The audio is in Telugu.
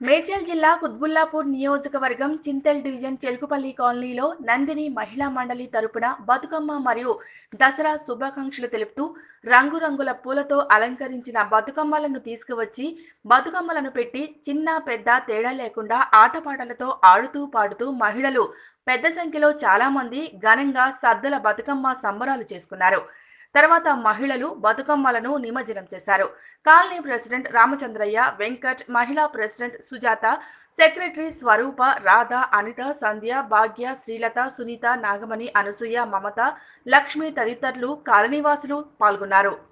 మేడ్చల్ జిల్లా కుత్బుల్లాపూర్ నియోజకవర్గం చింతల్ డివిజన్ చెరుకుపల్లి కాలనీలో నందిని మహిళా మండలి తరపున బతుకమ్మ మరియు దసరా శుభాకాంక్షలు తెలుపుతూ రంగురంగుల పూలతో అలంకరించిన బతుకమ్మలను తీసుకువచ్చి బతుకమ్మలను పెట్టి చిన్న పెద్ద తేడా లేకుండా ఆటపాటలతో ఆడుతూ పాడుతూ మహిళలు పెద్ద సంఖ్యలో చాలామంది ఘనంగా సద్దుల బతుకమ్మ సంబరాలు చేసుకున్నారు. తర్వాత మహిళలు బతుకమ్మలను నిమజ్జనం చేశారు. కాలనీ ప్రెసిడెంట్ రామచంద్రయ్య వెంకట్ మహిళా ప్రెసిడెంట్ సుజాత సెక్రటరీ స్వరూప రాధ అనిత సంధ్య భాగ్య శ్రీలత సునీత నాగమణి అనసూయ మమత లక్ష్మి తదితరులు కాలనీవాసులు పాల్గొన్నారు.